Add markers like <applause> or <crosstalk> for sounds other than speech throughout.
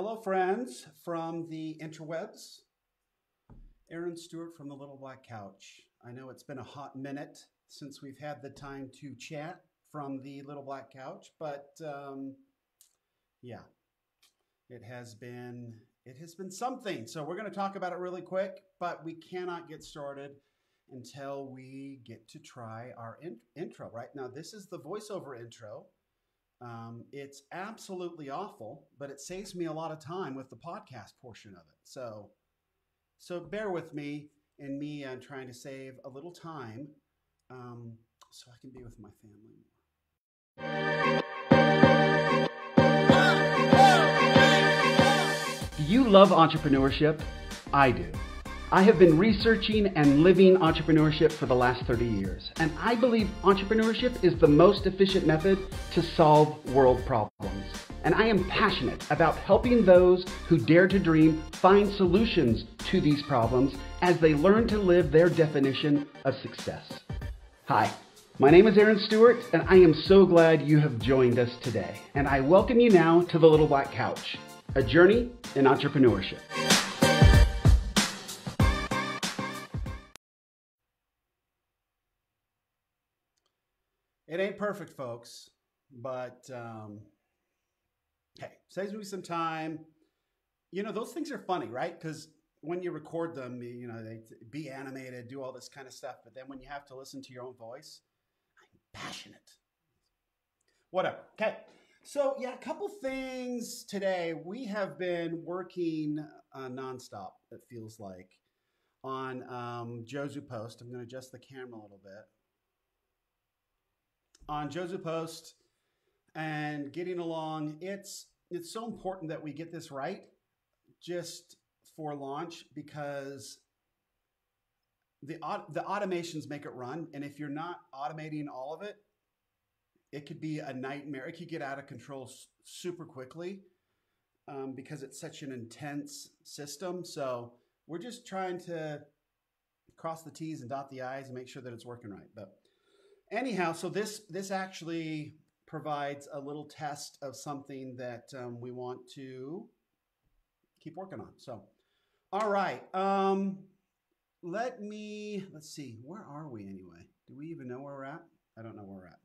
Hello, friends from the interwebs. Aaron Stewart from the Little Black Couch. I know it's been a hot minute since we've had the time to chat from the Little Black Couch, but um, yeah, it has been it has been something. So we're going to talk about it really quick, but we cannot get started until we get to try our in- intro. Right now, this is the voiceover intro. Um, it's absolutely awful, but it saves me a lot of time with the podcast portion of it. So, so bear with me and me uh, trying to save a little time um, so I can be with my family more. Do you love entrepreneurship? I do. I have been researching and living entrepreneurship for the last 30 years, and I believe entrepreneurship is the most efficient method to solve world problems. And I am passionate about helping those who dare to dream find solutions to these problems as they learn to live their definition of success. Hi, my name is Aaron Stewart, and I am so glad you have joined us today. And I welcome you now to the Little Black Couch, a journey in entrepreneurship. It ain't perfect, folks, but um, hey, saves me some time. You know, those things are funny, right? Because when you record them, you know, they be animated, do all this kind of stuff. But then when you have to listen to your own voice, I'm passionate. Whatever. Okay. So, yeah, a couple things today. We have been working uh, nonstop, it feels like, on um, Jozu Post. I'm going to adjust the camera a little bit. On Jozu Post and getting along, it's it's so important that we get this right just for launch because the the automations make it run. And if you're not automating all of it it could be a nightmare. It could get out of control super quickly um, because it's such an intense system. So we're just trying to cross the t's and dot the i's and make sure that it's working right. But anyhow so this this actually provides a little test of something that um, we want to keep working on. So, all right. Um, let me, let's see, where are we anyway? Do we even know where we're at? I don't know where we're at.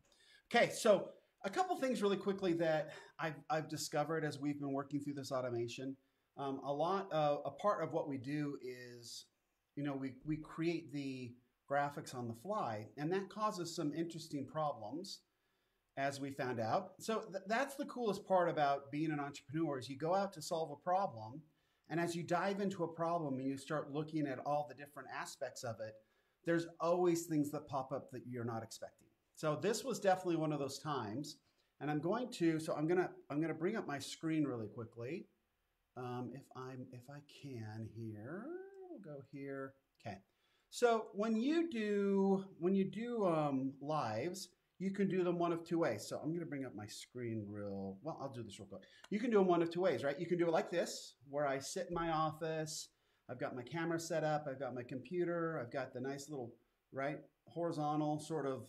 Okay, so a couple things really quickly that I've, I've discovered as we've been working through this automation. Um, a lot of, a part of what we do is, you know, we, we create the graphics on the fly, and that causes some interesting problems as we found out. So th- that's the coolest part about being an entrepreneur is you go out to solve a problem and as you dive into a problem and you start looking at all the different aspects of it, there's always things that pop up that you're not expecting. So this was definitely one of those times. And I'm going to, so I'm gonna, I'm gonna bring up my screen really quickly. Um, if I'm, if I can here, we'll go here. Okay. So when you do, when you do um, lives, you can do them one of two ways. So I'm going to bring up my screen real, well, I'll do this real quick. You can do them one of two ways, right? You can do it like this, where I sit in my office, I've got my camera set up, I've got my computer, I've got the nice little, right, horizontal sort of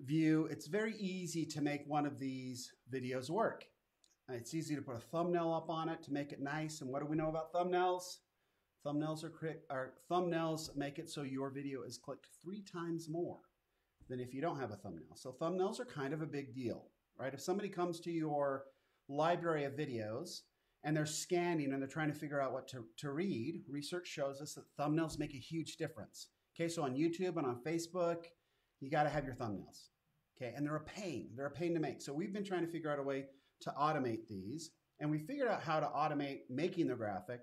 view. It's very easy to make one of these videos work. It's easy to put a thumbnail up on it to make it nice. And what do we know about thumbnails? Thumbnails are, are thumbnails make it so your video is clicked three times more than if you don't have a thumbnail. So thumbnails are kind of a big deal, right? If somebody comes to your library of videos and they're scanning and they're trying to figure out what to, to read, research shows us that thumbnails make a huge difference. Okay, so on YouTube and on Facebook, you got to have your thumbnails. Okay, and they're a pain. They're a pain to make. So we've been trying to figure out a way to automate these, and we figured out how to automate making the graphic,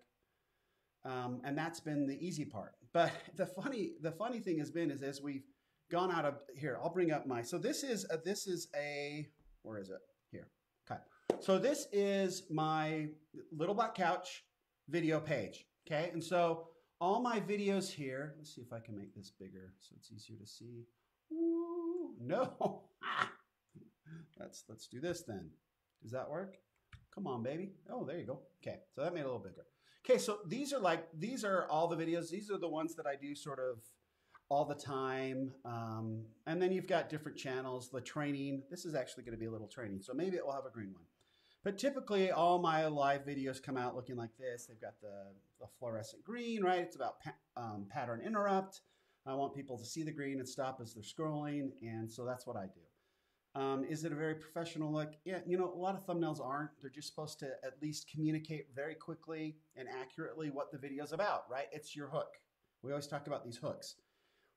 um, and that's been the easy part. But <laughs> the funny, the funny thing has been is as we've gone out of here. I'll bring up my. So this is a, this is a where is it here? Okay. So this is my little black couch video page. Okay, and so all my videos here. Let's see if I can make this bigger so it's easier to see. Ooh, <laughs> no. let's let's do this then. Does that work? Come on, baby. Oh, there you go. Okay, so that made it a little bigger. Okay, so these are like these are all the videos. These are the ones that I do sort of all the time. Um, and then you've got different channels, the training. This is actually going to be a little training, so maybe it will have a green one. But typically, all my live videos come out looking like this. They've got the, the fluorescent green, right? It's about pa um, pattern interrupt. I want people to see the green and stop as they're scrolling, and so that's what I do. Um, is it a very professional look? Yeah, you know, a lot of thumbnails aren't. They're just supposed to at least communicate very quickly and accurately what the video's about, right? It's your hook. We always talk about these hooks.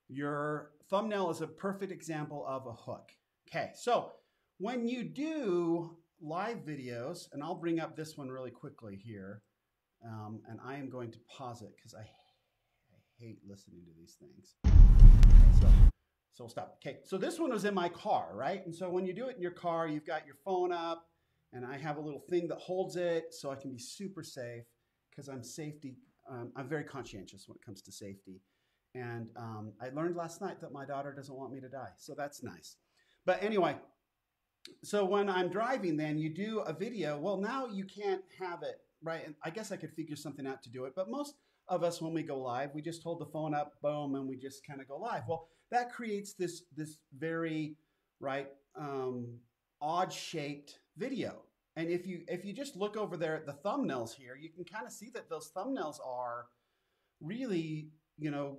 Your thumbnail is a perfect example of a hook. Okay, so when you do live videos, and I'll bring up this one really quickly here, um, and I am going to pause it because I, I hate listening to these things. So, so we'll stop. Okay, so this one was in my car, right? And so when you do it in your car, you've got your phone up, and I have a little thing that holds it so I can be super safe because I'm safety. Um, I'm very conscientious when it comes to safety. And um, I learned last night that my daughter doesn't want me to die, so that's nice. But anyway, so when I'm driving, then you do a video. Well, now you can't have it, right? And I guess I could figure something out to do it, but most of us, when we go live, we just hold the phone up, boom, and we just kind of go live. Well, that creates this this very right um, odd shaped video. And if you if you just look over there at the thumbnails here, you can kind of see that those thumbnails are really you know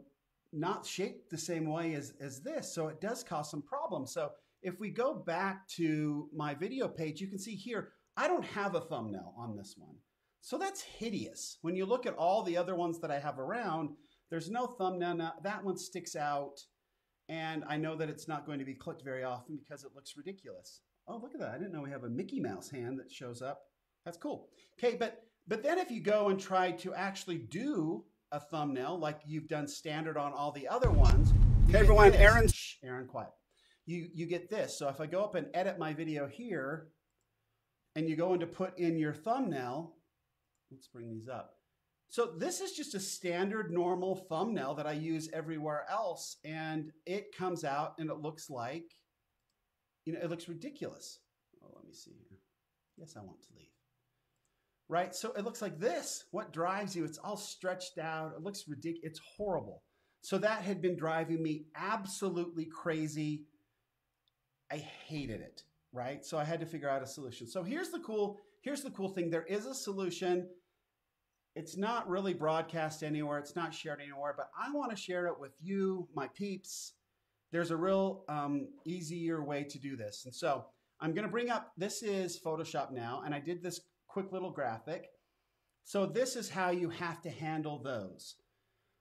not shaped the same way as as this. So it does cause some problems. So if we go back to my video page, you can see here, I don't have a thumbnail on this one. So that's hideous. When you look at all the other ones that I have around, there's no thumbnail. That one sticks out. And I know that it's not going to be clicked very often because it looks ridiculous. Oh, look at that. I didn't know we have a Mickey Mouse hand that shows up. That's cool. Okay, but but then if you go and try to actually do a thumbnail like you've done standard on all the other ones. Hey everyone, Aaron. Aaron, quiet you, you get this. So if I go up and edit my video here, and you go into put in your thumbnail, let's bring these up. So this is just a standard normal thumbnail that I use everywhere else. And it comes out and it looks like, you know, it looks ridiculous. Oh, let me see here. Yes, I want to leave. Right? So it looks like this. What drives you? It's all stretched out. It looks ridiculous. It's horrible. So that had been driving me absolutely crazy I hated it, right? So I had to figure out a solution. So here's the cool here's the cool thing. There is a solution. It's not really broadcast anywhere. It's not shared anywhere, but I want to share it with you, my peeps. There's a real um, easier way to do this. And so I'm going to bring up, this is Photoshop now, and I did this quick little graphic. So this is how you have to handle those.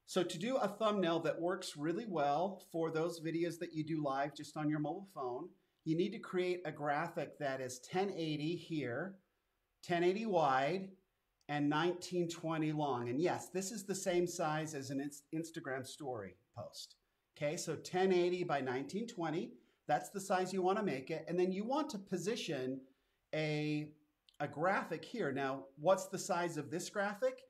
So to do a thumbnail that works really well for those videos that you do live just on your mobile phone, you need to create a graphic that is 1080 here, 1080 wide, and 1920 long. And yes, this is the same size as an Instagram story post. Okay, so 1080 by 1920, that's the size you want to make it. And then you want to position a, a graphic here. Now, what's the size of this graphic?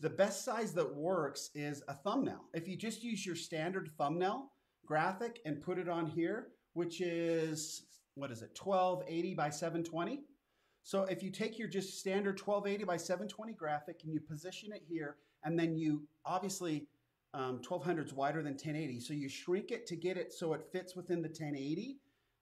The best size that works is a thumbnail. If you just use your standard thumbnail graphic and put it on here, which is, what is it, 1280 by 720. So if you take your just standard 1280 by 720 graphic and you position it here, and then you obviously um, 1200 is wider than 1080, so you shrink it to get it so it fits within the 1080.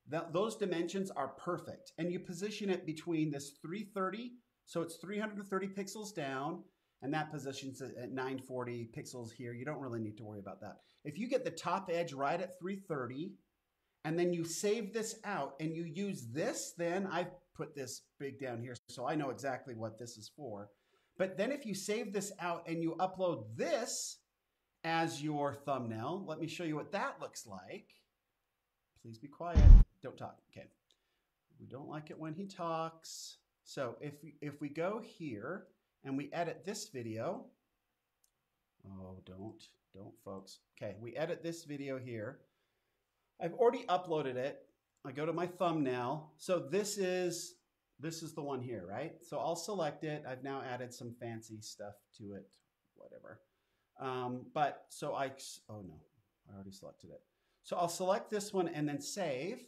That, those dimensions are perfect. And you position it between this 330, so it's 330 pixels down, and that positions it at 940 pixels here. You don't really need to worry about that. If you get the top edge right at 330, and then you save this out and you use this, then I've put this big down here so I know exactly what this is for. But then if you save this out and you upload this as your thumbnail, let me show you what that looks like. Please be quiet. Don't talk. Okay. We don't like it when he talks. So if, if we go here and we edit this video. Oh, don't, don't folks. Okay, we edit this video here. I've already uploaded it. I go to my thumbnail. So this is this is the one here, right? So I'll select it. I've now added some fancy stuff to it, whatever. Um, but so I, oh no, I already selected it. So I'll select this one and then save.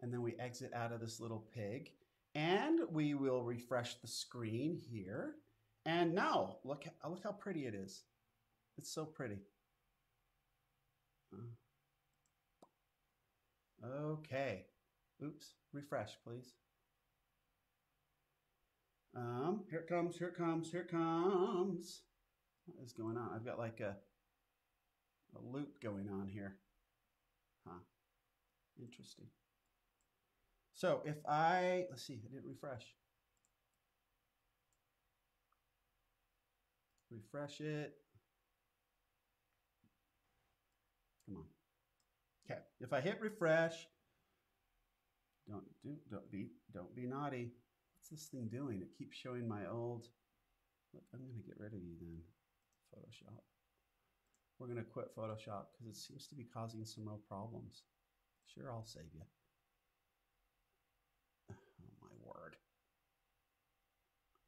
And then we exit out of this little pig. And we will refresh the screen here. And now, look, look how pretty it is. It's so pretty. Okay. Oops. Refresh, please. Um, here it comes, here it comes, here it comes. What is going on? I've got like a, a loop going on here. Huh. Interesting. So if I, let's see, I didn't refresh. Refresh it. Come on. Okay, if I hit refresh, don't do don't be don't be naughty. What's this thing doing? It keeps showing my old. Look, I'm gonna get rid of you then. Photoshop. We're gonna quit Photoshop because it seems to be causing some real problems. Sure, I'll save you. <sighs> Oh my word.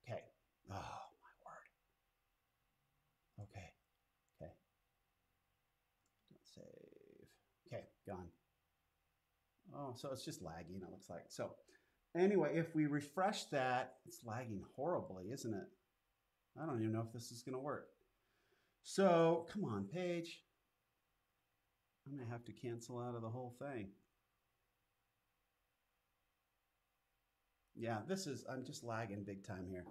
Okay. Oh my word. Okay. Okay. Don't save. Okay, gone. Oh, so it's just lagging, it looks like. So anyway, if we refresh that, it's lagging horribly, isn't it? I don't even know if this is going to work. So come on, page. I'm going to have to cancel out of the whole thing. Yeah, this is, I'm just lagging big time here.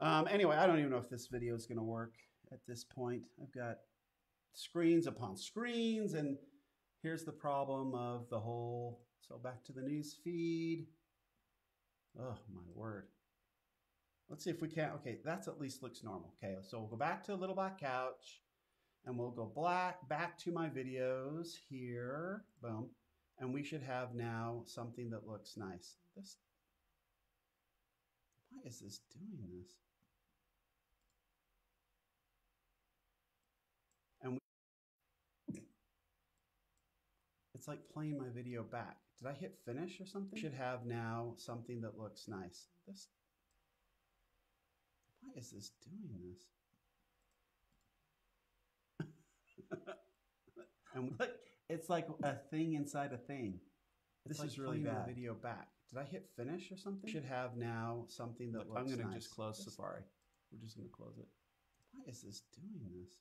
Um, anyway, I don't even know if this video is going to work at this point. I've got screens upon screens, and here's the problem of the whole. So back to the news feed. Oh, my word. Let's see if we can. Okay, that's at least looks normal. Okay, so we'll go back to a Little Black Couch and we'll go black back to my videos here. Boom. And we should have now something that looks nice. This why is this doing this? And we, it's like playing my video back. Did I hit finish or something? Should have now something that looks nice. This why is this doing this? <laughs> and like it's like a thing inside a thing. This like is really bad. video back. Did I hit finish or something? Should have now something that Look, I'm going to nice. just close this Safari. We're just going to close it. Why is this doing this?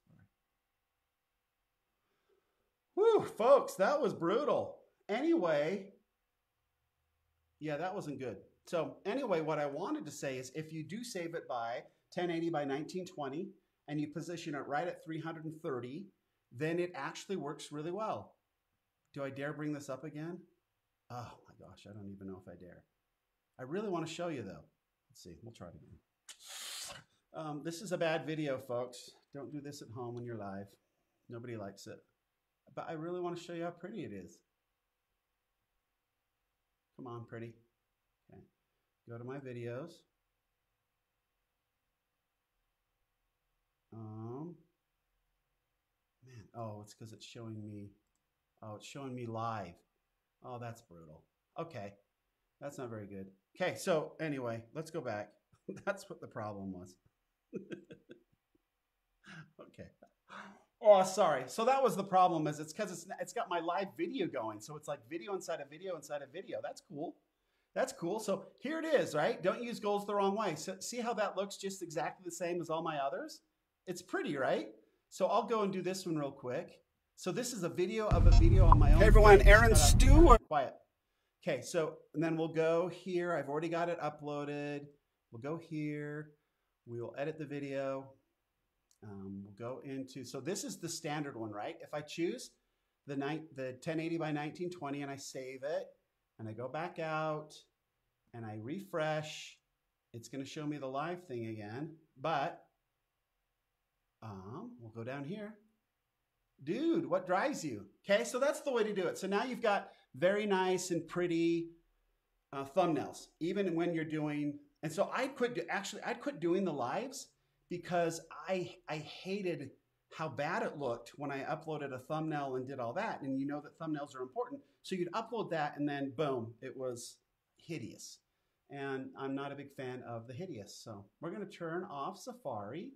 Whew, folks, that was brutal. Anyway, yeah, that wasn't good. So anyway, what I wanted to say is if you do save it by 1080 by 1920 and you position it right at 330, then it actually works really well. Do I dare bring this up again? Oh my gosh, I don't even know if I dare. I really want to show you though. Let's see, we'll try it again. Um, this is a bad video, folks. Don't do this at home when you're live. Nobody likes it. But I really want to show you how pretty it is. Come on, pretty. Okay. Go to my videos. Um, man, oh, it's because it's showing me, oh, it's showing me live. Oh, that's brutal. Okay, that's not very good. Okay, so anyway, let's go back. <laughs> that's what the problem was. <laughs> okay. Oh, sorry. So that was the problem is it's because it's, it's got my live video going. So it's like video inside a video inside a video. That's cool. That's cool. So here it is, right? Don't use goals the wrong way. So see how that looks just exactly the same as all my others? It's pretty, right? So I'll go and do this one real quick. So this is a video of a video on my own. Hey everyone, Aaron Stewart. Quiet. Okay, so and then we'll go here. I've already got it uploaded. We'll go here. We will edit the video. Um, we'll go into, so this is the standard one, right? If I choose the, night, the 1080 by 1920 and I save it and I go back out and I refresh, it's going to show me the live thing again. But um, we'll go down here dude, what drives you? Okay, so that's the way to do it. So now you've got very nice and pretty uh, thumbnails, even when you're doing. And so I quit. Actually, I quit doing the lives because I I hated how bad it looked when I uploaded a thumbnail and did all that. And you know that thumbnails are important, so you'd upload that and then boom, it was hideous. And I'm not a big fan of the hideous. So we're going to turn off Safari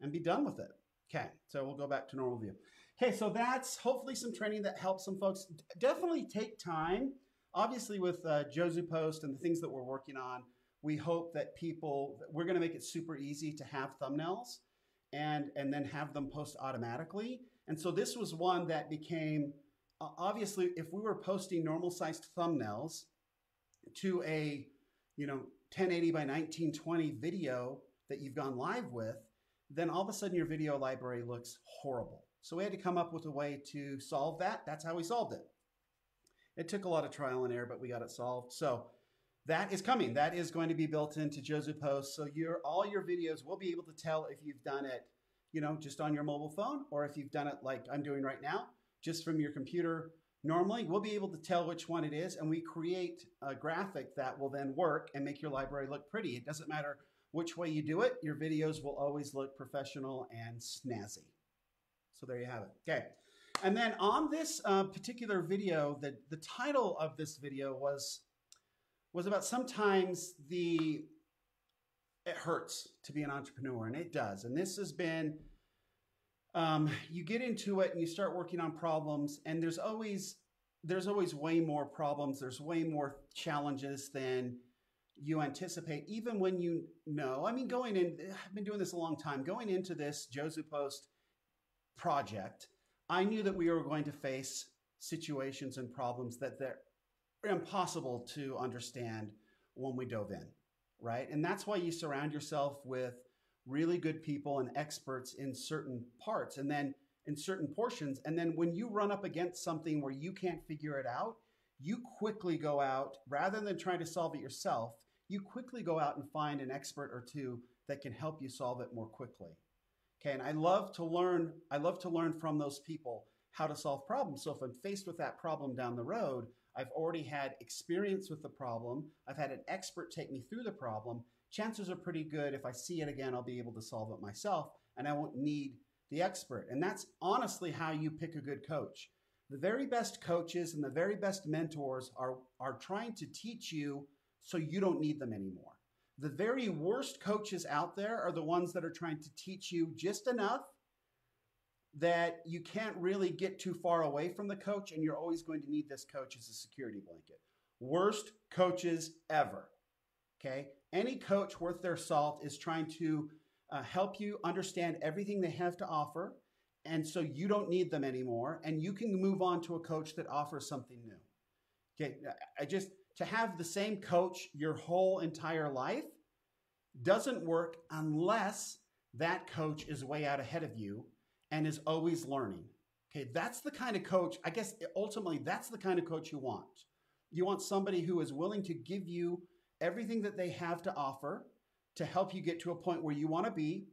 and be done with it. Okay, so we'll go back to normal view. Okay, so that's hopefully some training that helps some folks. Definitely take time. Obviously, with uh, Post and the things that we're working on, we hope that people, we're going to make it super easy to have thumbnails and, and then have them post automatically. And so this was one that became, obviously, if we were posting normal sized thumbnails to a, you know, 1080 by 1920 video that you've gone live with, then all of a sudden your video library looks horrible. So we had to come up with a way to solve that. That's how we solved it. It took a lot of trial and error, but we got it solved. So that is coming. That is going to be built into Josu Post. So your all your videos will be able to tell if you've done it, you know, just on your mobile phone, or if you've done it like I'm doing right now, just from your computer. Normally, we'll be able to tell which one it is, and we create a graphic that will then work and make your library look pretty. It doesn't matter which way you do it, your videos will always look professional and snazzy. So there you have it. Okay. And then on this uh, particular video, the, the title of this video was was about sometimes the it hurts to be an entrepreneur, and it does. And this has been um, you get into it and you start working on problems, and there's always there's always way more problems. There's way more challenges than you anticipate, even when you know. I mean, going in, I've been doing this a long time. Going into this Josu Post project, I knew that we were going to face situations and problems that they're impossible to understand when we dove in, right? And that's why you surround yourself with really good people and experts in certain parts and then in certain portions. And then when you run up against something where you can't figure it out, you quickly go out, rather than trying to solve it yourself, you quickly go out and find an expert or two that can help you solve it more quickly. Okay, and I love to learn, I love to learn from those people how to solve problems. So if I'm faced with that problem down the road, I've already had experience with the problem, I've had an expert take me through the problem. Chances are pretty good if I see it again, I'll be able to solve it myself and I won't need the expert. And that's honestly how you pick a good coach. The very best coaches and the very best mentors are, are trying to teach you so you don't need them anymore. The very worst coaches out there are the ones that are trying to teach you just enough that you can't really get too far away from the coach, and you're always going to need this coach as a security blanket. Worst coaches ever. Okay? Any coach worth their salt is trying to uh, help you understand everything they have to offer, and so you don't need them anymore, and you can move on to a coach that offers something new. Okay? I just to have the same coach your whole entire life doesn't work unless that coach is way out ahead of you and is always learning. Okay, that's the kind of coach, I guess ultimately that's the kind of coach you want. You want somebody who is willing to give you everything that they have to offer to help you get to a point where you want to be.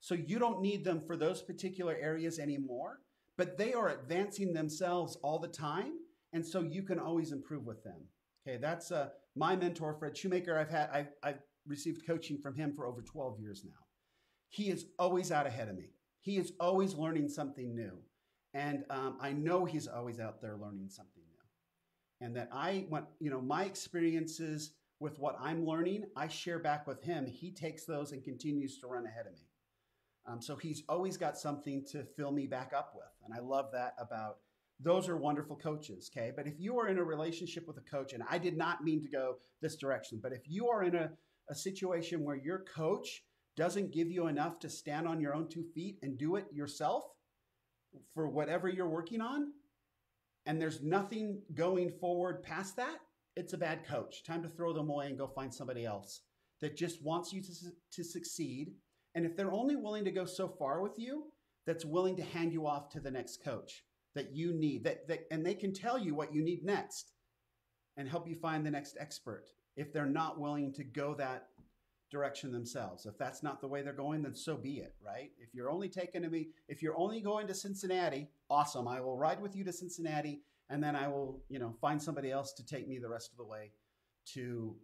So you don't need them for those particular areas anymore, but they are advancing themselves all the time. And so you can always improve with them. Okay, that's uh, my mentor, Fred Shoemaker. I've had I've, I've received coaching from him for over 12 years now. He is always out ahead of me. He is always learning something new, and um, I know he's always out there learning something new. And that I want, you know, my experiences with what I'm learning, I share back with him. He takes those and continues to run ahead of me. Um, so he's always got something to fill me back up with, and I love that about those are wonderful coaches, okay? But if you are in a relationship with a coach, and I did not mean to go this direction, but if you are in a, a situation where your coach doesn't give you enough to stand on your own two feet and do it yourself for whatever you're working on, and there's nothing going forward past that, it's a bad coach. Time to throw them away and go find somebody else that just wants you to, to succeed. And if they're only willing to go so far with you, that's willing to hand you off to the next coach that you need that, that and they can tell you what you need next and help you find the next expert if they're not willing to go that direction themselves if that's not the way they're going then so be it right if you're only taking me if you're only going to cincinnati awesome i will ride with you to cincinnati and then i will you know find somebody else to take me the rest of the way to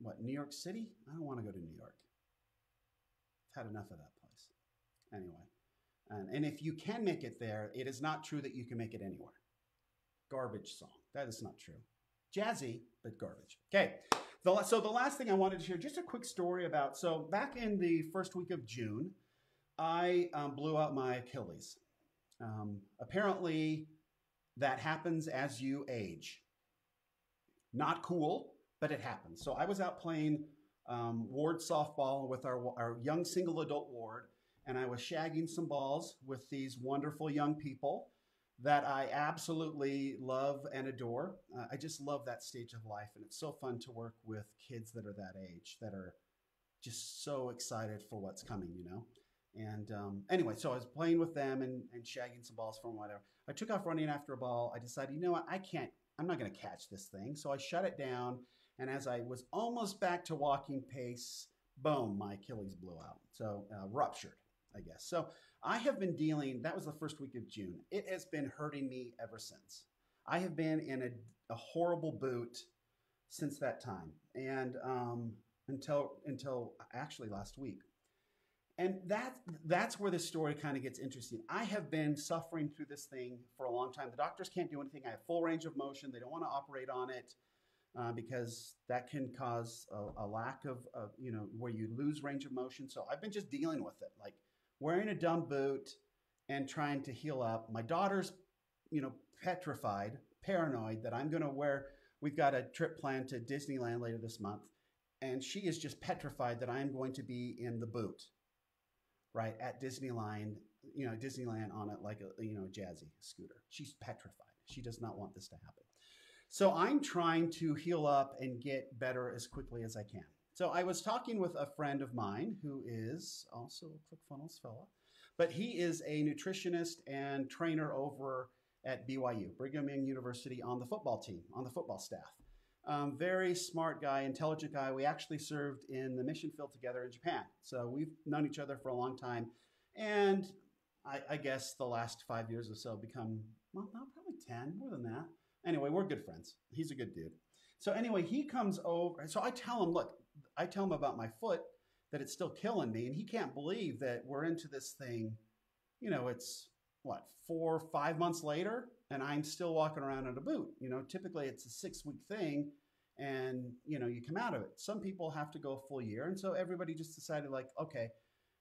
what new york city i don't want to go to new york i've had enough of that place anyway and, and if you can make it there, it is not true that you can make it anywhere. Garbage song. That is not true. Jazzy, but garbage. Okay. The, so the last thing I wanted to share, just a quick story about. So back in the first week of June, I um, blew out my Achilles. Um, apparently, that happens as you age. Not cool, but it happens. So I was out playing um, ward softball with our, our young single adult ward, and I was shagging some balls with these wonderful young people. That I absolutely love and adore. Uh, I just love that stage of life, and it's so fun to work with kids that are that age that are just so excited for what's coming, you know. And um, anyway, so I was playing with them and, and shagging some balls from whatever. I took off running after a ball. I decided, you know what, I can't, I'm not going to catch this thing. So I shut it down. And as I was almost back to walking pace, boom, my Achilles blew out. So uh, ruptured, I guess. So I have been dealing, that was the first week of June. It has been hurting me ever since. I have been in a, a horrible boot since that time. And um, until until actually last week. And that that's where this story kind of gets interesting. I have been suffering through this thing for a long time. The doctors can't do anything. I have full range of motion. They don't want to operate on it uh, because that can cause a, a lack of, of, you know, where you lose range of motion. So I've been just dealing with it, like wearing a dumb boot and trying to heal up. My daughter's, you know, petrified, paranoid that I'm going to wear. We've got a trip planned to Disneyland later this month and she is just petrified that I am going to be in the boot, right at Disneyland, you know, Disneyland on it like a you know jazzy scooter. She's petrified. She does not want this to happen. So I'm trying to heal up and get better as quickly as I can. So I was talking with a friend of mine who is also a ClickFunnels fellow, but he is a nutritionist and trainer over at BYU, Brigham Young University, on the football team, on the football staff. Um, very smart guy, intelligent guy. We actually served in the mission field together in Japan. So we've known each other for a long time. And I, I guess the last five years or so become, well, not probably 10, more than that. Anyway, we're good friends. He's a good dude. So anyway, he comes over. So I tell him, look, I tell him about my foot, that it's still killing me. And he can't believe that we're into this thing. You know, it's what, four, five months later? and I'm still walking around in a boot. You know, typically it's a six week thing and you know you come out of it some people have to go a full year and so everybody just decided like okay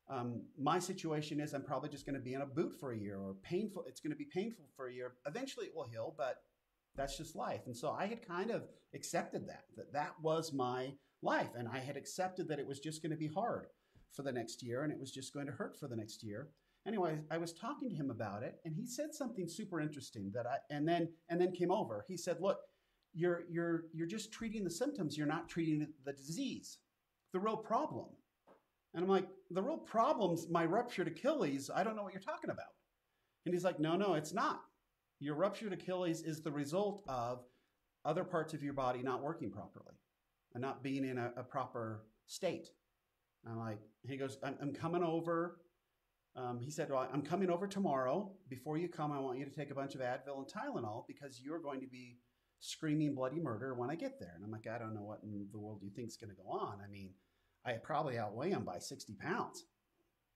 um, my situation is i'm probably just going to be in a boot for a year or painful it's going to be painful for a year eventually it will heal but that's just life and so i had kind of accepted that that that was my life and i had accepted that it was just going to be hard for the next year and it was just going to hurt for the next year anyway, I was talking to him about it, and he said something super interesting that I and then and then came over. He said, "Look, you're you're you're just treating the symptoms. You're not treating the disease, the real problem." And I'm like, "The real problem's my ruptured Achilles. I don't know what you're talking about." And he's like, "No, no, it's not. Your ruptured Achilles is the result of other parts of your body not working properly and not being in a, a proper state." I'm like, he goes, I'm, I'm coming over um, he said, well, I'm coming over tomorrow. Before you come, I want you to take a bunch of Advil and Tylenol because you're going to be screaming bloody murder when I get there. And I'm like, I don't know what in the world you think is going to go on. I mean, I probably outweigh him by 60 pounds.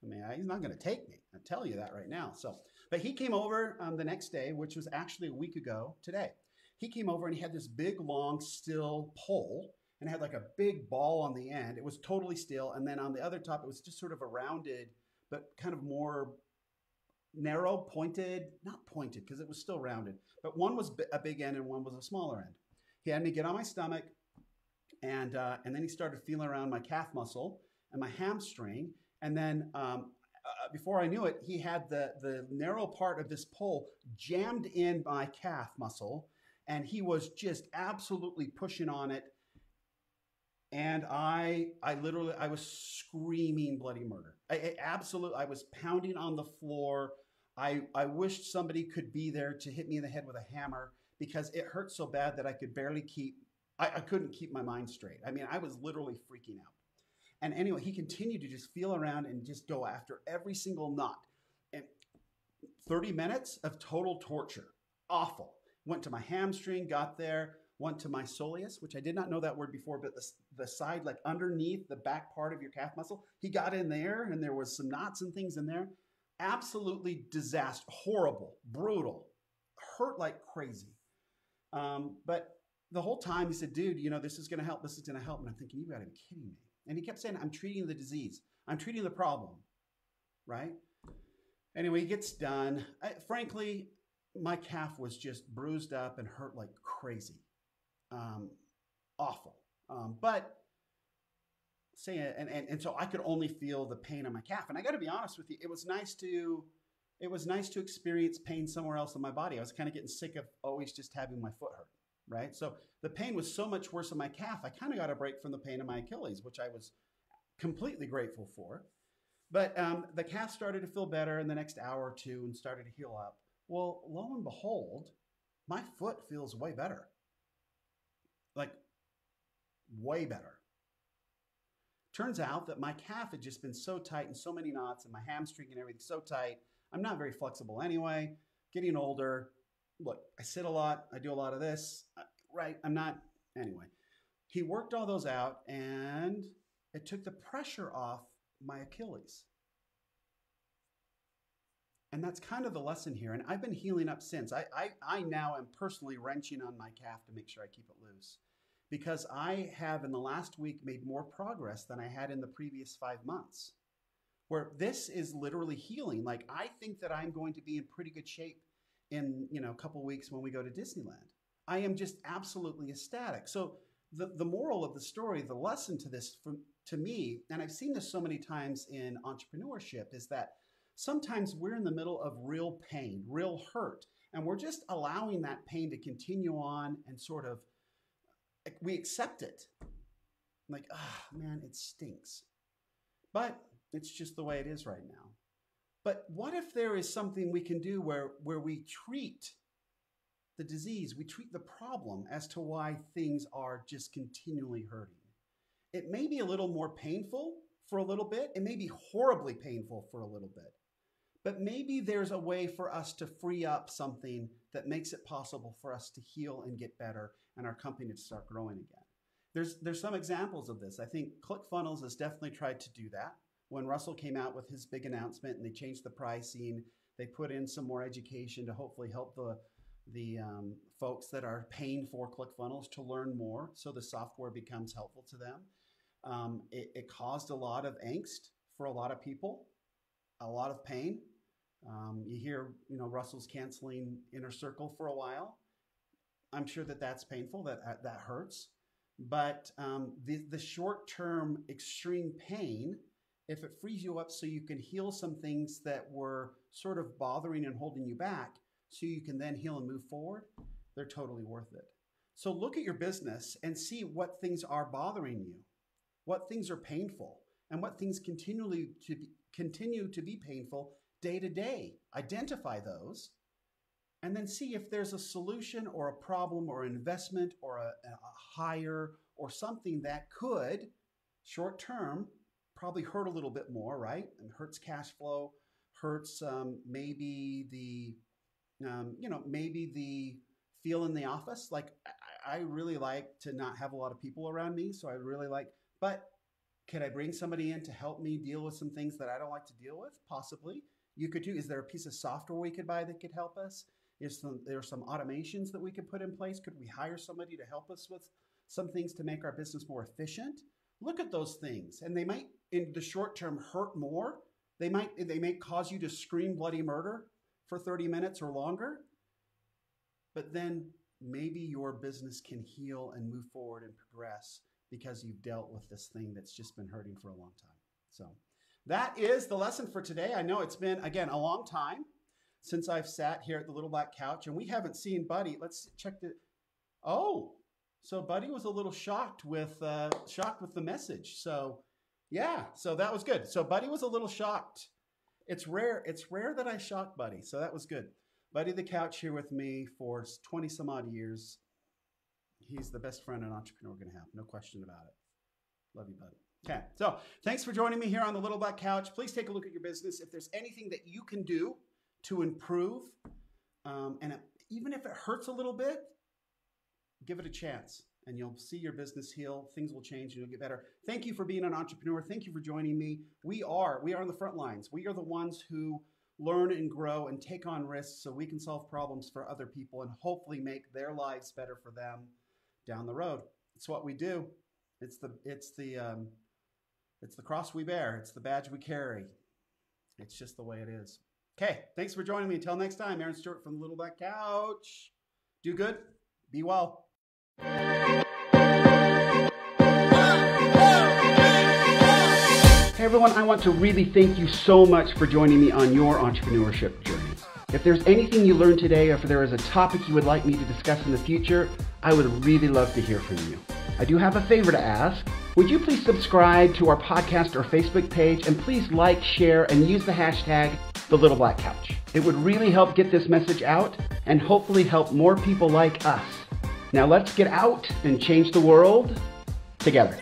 I mean, he's not going to take me. I tell you that right now. So, but he came over um, the next day, which was actually a week ago today. He came over and he had this big, long, still pole and had like a big ball on the end. It was totally still. And then on the other top, it was just sort of a rounded but kind of more narrow, pointed, not pointed because it was still rounded, but one was a big end and one was a smaller end. He had me get on my stomach, and uh, and then he started feeling around my calf muscle and my hamstring, and then um, uh, before I knew it, he had the the narrow part of this pole jammed in my calf muscle, and he was just absolutely pushing on it and I I literally I was screaming bloody murder. I, I absolutely I was pounding on the floor. I I wished somebody could be there to hit me in the head with a hammer because it hurt so bad that I could barely keep I, I couldn't keep my mind straight. I mean, I was literally freaking out. And anyway, he continued to just feel around and just go after every single knot. And 30 minutes of total torture. Awful. Went to my hamstring, got there, one to my soleus, which I did not know that word before, but the, the side, like underneath the back part of your calf muscle. He got in there and there was some knots and things in there. Absolutely disaster, horrible, brutal, hurt like crazy. Um, but the whole time he said, dude, you know, this is going to help. This is going to help. And I'm thinking, you got to be kidding me. And he kept saying, I'm treating the disease. I'm treating the problem. Right? Anyway, he gets done. I, frankly, my calf was just bruised up and hurt like crazy um, awful. Um, but say and, and and so I could only feel the pain on my calf. And I got to be honest with you, it was nice to it was nice to experience pain somewhere else in my body. I was kind of getting sick of always just having my foot hurt, right? So the pain was so much worse in my calf. I kind of got a break from the pain in my Achilles, which I was completely grateful for. But um, the calf started to feel better in the next hour or two and started to heal up. Well, lo and behold, my foot feels way better. Like, way better. Turns out that my calf had just been so tight and so many knots, and my hamstring and everything so tight. I'm not very flexible anyway. Getting older. Look, I sit a lot. I do a lot of this. Uh, right? I'm not. Anyway, he worked all those out, and it took the pressure off my Achilles. And that's kind of the lesson here. And I've been healing up since. I, I, I now am personally wrenching on my calf to make sure I keep it loose because I have in the last week made more progress than I had in the previous five months. Where this is literally healing. Like I think that I'm going to be in pretty good shape in you know a couple weeks when we go to Disneyland. I am just absolutely ecstatic. So the, the moral of the story, the lesson to this from to me, and I've seen this so many times in entrepreneurship, is that sometimes we're in the middle of real pain, real hurt, and we're just allowing that pain to continue on and sort of we accept it. Like, ah, oh, man, it stinks. But it's just the way it is right now. But what if there is something we can do where, where we treat the disease, we treat the problem as to why things are just continually hurting? It may be a little more painful for a little bit. It may be horribly painful for a little bit. But maybe there's a way for us to free up something that makes it possible for us to heal and get better and our company to start growing again. There's, there's some examples of this. I think ClickFunnels has definitely tried to do that. When Russell came out with his big announcement and they changed the pricing, they put in some more education to hopefully help the, the um, folks that are paying for ClickFunnels to learn more so the software becomes helpful to them. Um, it, it caused a lot of angst for a lot of people, a lot of pain. Um, you hear, you know, Russell's canceling Inner Circle for a while. I'm sure that that's painful, that uh, that hurts. But um, the the short term extreme pain, if it frees you up so you can heal some things that were sort of bothering and holding you back, so you can then heal and move forward, they're totally worth it. So look at your business and see what things are bothering you, what things are painful, and what things continually to be, continue to be painful day to day. Identify those and then see if there's a solution or a problem or investment or a, a hire or something that could, short term, probably hurt a little bit more, right? And hurts cash flow, hurts um, maybe the, um, you know, maybe the feel in the office. Like I, I really like to not have a lot of people around me, so I really like, but could I bring somebody in to help me deal with some things that I don't like to deal with? Possibly. You could do. Is there a piece of software we could buy that could help us? Is some, there some automations that we could put in place? Could we hire somebody to help us with some things to make our business more efficient? Look at those things, and they might, in the short term, hurt more. They might they may cause you to scream bloody murder for 30 minutes or longer. But then maybe your business can heal and move forward and progress because you've dealt with this thing that's just been hurting for a long time. So that is the lesson for today. I know it's been, again, a long time since I've sat here at the little black couch and we haven't seen Buddy. Let's check the. Oh, so Buddy was a little shocked with uh, shocked with the message. So yeah, so that was good. So Buddy was a little shocked. It's rare. It's rare that I shock Buddy. So that was good. Buddy the couch here with me for 20 some odd years. He's the best friend an entrepreneur can have. No question about it. Love you, Buddy. Okay, so thanks for joining me here on the Little Black Couch. Please take a look at your business. If there's anything that you can do to improve. Um, and it, even if it hurts a little bit, give it a chance and you'll see your business heal. Things will change and you'll get better. Thank you for being an entrepreneur. Thank you for joining me. We are, we are on the front lines. We are the ones who learn and grow and take on risks so we can solve problems for other people and hopefully make their lives better for them down the road. It's what we do. It's the, it's the, um, it's the cross we bear. It's the badge we carry. It's just the way it is. Okay, thanks for joining me. Until next time, Aaron Stewart from the Little Black Couch. Do good. Be well. Hey everyone, I want to really thank you so much for joining me on your entrepreneurship journey. If there's anything you learned today, or if there is a topic you would like me to discuss in the future, I would really love to hear from you. I do have a favor to ask. Would you please subscribe to our podcast or Facebook page and please like, share, and use the hashtag the little black couch. It would really help get this message out and hopefully help more people like us. Now let's get out and change the world together.